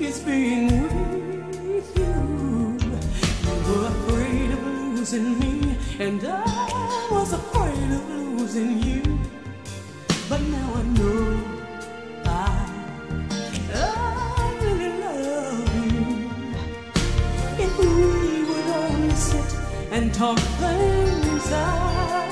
is being with you. You were afraid of losing me, and I was afraid of losing you. But now I know I, I really love you. If we would only sit and talk things out.